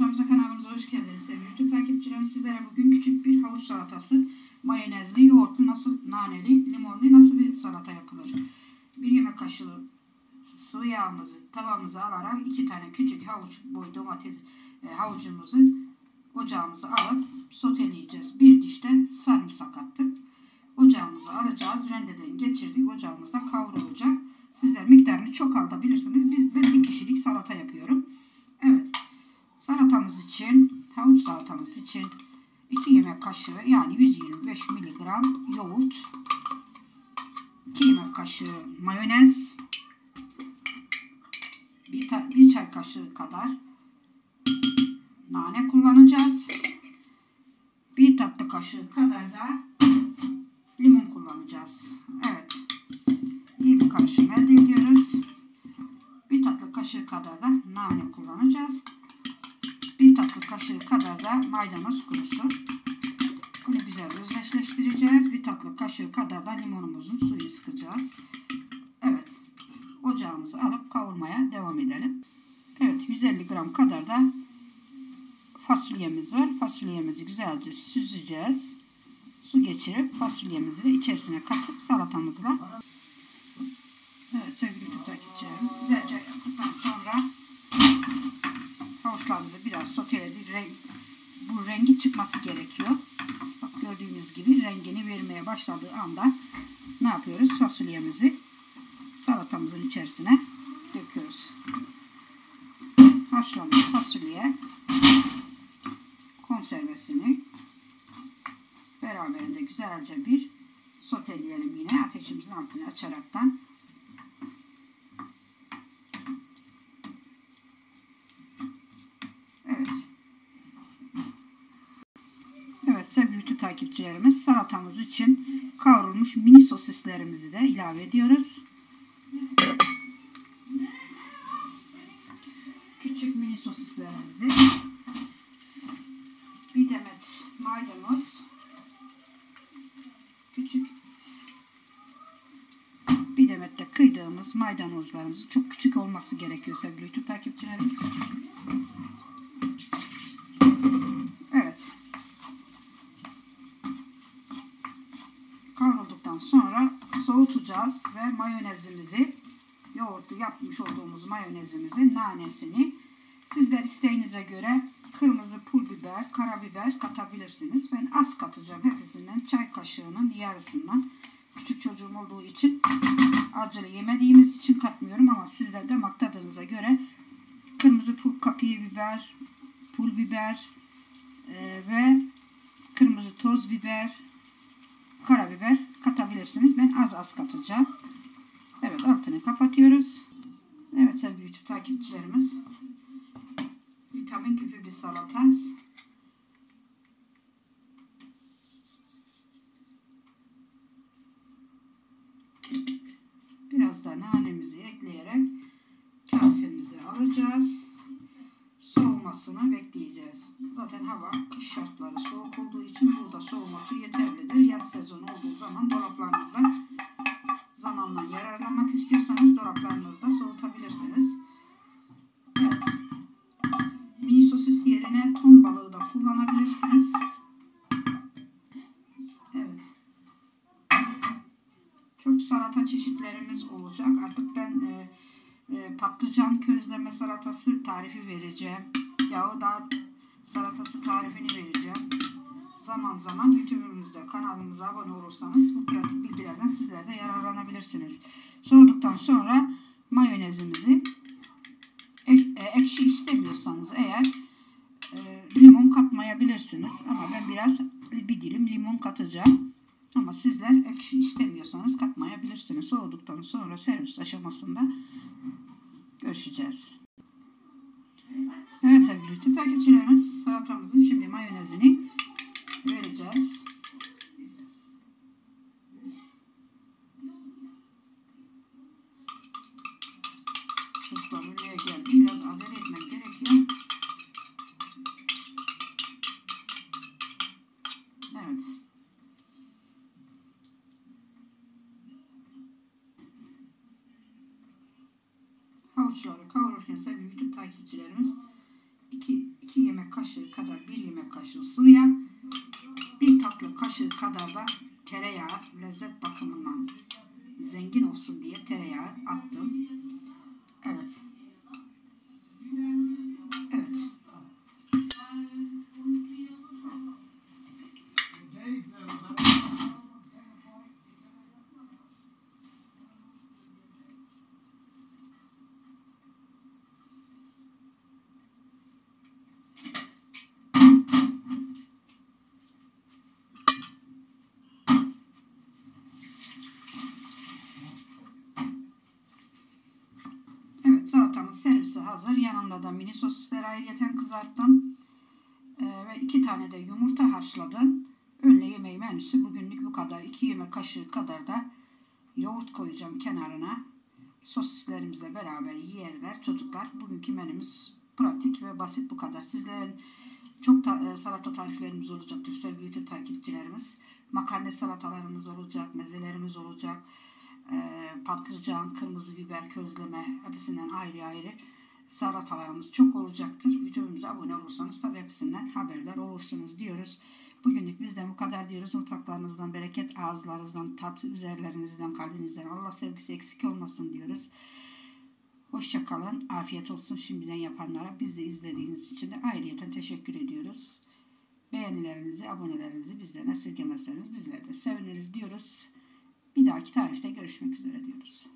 Mutfağımıza kanalımıza hoş geldiniz sevgili YouTube takipçilerimiz. Sizlere bugün küçük bir havuç salatası, mayonezli, yoğurtlu, nasıl naneli, limonlu nasıl bir salata yapılır. Bir yemek kaşığı sıvı yağımızı tavamıza alarak iki tane küçük havuç boy domates e, havucumuzu ocağımıza alıp soteleyeceğiz. Bir diş de sarımsak attık. Ocağımıza alacağız. Rendeden geçirdik. Ocağımızda kavrulacak. Sizler miktarını çok alabilirsiniz. Biz, ben bir kişilik salata yapıyorum. Salatamız için, havuç salatamız için 2 yemek kaşığı yani 125 miligram yoğurt, 2 yemek kaşığı mayonez, bir, ta, bir çay kaşığı kadar nane kullanacağız. Bir tatlı kaşığı kadar da maydanoz kurusu. Bunu güzel özdeşleştireceğiz. Bir tatlı kaşığı kadar da limonumuzun suyu sıkacağız. Evet. Ocağımızı alıp kavurmaya devam edelim. Evet 150 gram kadar da fasulyemiz var. Fasulyemizi güzelce süzeceğiz. Su geçirip fasulyemizi içerisine katıp salatamızla Evet sevgili takipçilerimiz güzelce yaptıktan sonra çıkması gerekiyor. Bak gördüğünüz gibi rengini vermeye başladığı anda ne yapıyoruz? Fasulyemizi salatamızın içerisine döküyoruz. Haşlanmış fasulye konservesini beraberinde güzelce bir soteleyelim yine ateşimizin altını açaraktan. Evet. Evet sevgili YouTube takipçilerimiz salatamız için kavrulmuş mini sosislerimizi de ilave ediyoruz. Küçük mini sosislerimizi bir demet maydanoz küçük bir demet de kıydığımız maydanozlarımız çok küçük olması gerekiyor sevgili YouTube takipçilerimiz. Evet. Kavrulduktan sonra soğutacağız ve mayonezimizi yoğurtlu yapmış olduğumuz mayonezimizi nanesini sizler isteğinize göre kırmızı pul biber, karabiber katabilirsiniz. Ben az katacağım hepsinden çay kaşığının yarısından. Küçük çocuğum olduğu için acılı yemediğimiz için katmıyorum ama sizler de maktadığınıza göre kırmızı pul kapya biber, pul biber e, ve kırmızı toz biber, katabilirsiniz. Ben az az katacağım. Evet altını kapatıyoruz. Evet sevgili YouTube takipçilerimiz vitamin küpü bir salata. Biraz da nanemizi ekleyerek kasemizi alacağız. Soğumasını bekleyeceğiz. Zaten hava kış şartları soğuk olduğu yerine ton balığı da kullanabilirsiniz. Evet. Çok salata çeşitlerimiz olacak. Artık ben e, e, patlıcan közleme salatası tarifi vereceğim. Yahu da salatası tarifini vereceğim. Zaman zaman YouTube'umuzda kanalımıza abone olursanız bu pratik bilgilerden sizler de yararlanabilirsiniz. Soğuduktan sonra mayonezimizi ek, e, ekşi istemiyorsanız eğer limon katmayabilirsiniz. Ama ben biraz bir dilim limon katacağım. Ama sizler ekşi istemiyorsanız katmayabilirsiniz. Soğuduktan sonra servis aşamasında görüşeceğiz. Evet sevgili tüm takipçilerimiz salatamızın şimdi mayonezini vereceğiz. havuçları kavururken sevgili bütün takipçilerimiz iki, iki yemek kaşığı kadar bir yemek kaşığı sıvı yağ hazır. Yanında da mini sosisleri ayrıyeten kızarttım. Ee, ve iki tane de yumurta haşladım. Öğle yemeği menüsü bugünlük bu kadar. İki yemek kaşığı kadar da yoğurt koyacağım kenarına. Sosislerimizle beraber yerler çocuklar. Bugünkü menümüz pratik ve basit bu kadar. Sizlerin çok ta- e, salata tariflerimiz olacaktır sevgili YouTube takipçilerimiz. Makarna salatalarımız olacak, mezelerimiz olacak. E, patlıcan, kırmızı biber, közleme hepsinden ayrı ayrı salatalarımız çok olacaktır. YouTube'umuza abone olursanız tabii hepsinden haberdar olursunuz diyoruz. Bugünlük bizden bu kadar diyoruz. Mutfaklarınızdan bereket, ağızlarınızdan tat, üzerlerinizden, kalbinizden Allah sevgisi eksik olmasın diyoruz. Hoşça kalın. Afiyet olsun şimdiden yapanlara. Bizi izlediğiniz için de ayrıyeten teşekkür ediyoruz. Beğenilerinizi, abonelerinizi bizden esirgemezseniz bizler de seviniriz diyoruz. Bir dahaki tarifte görüşmek üzere diyoruz.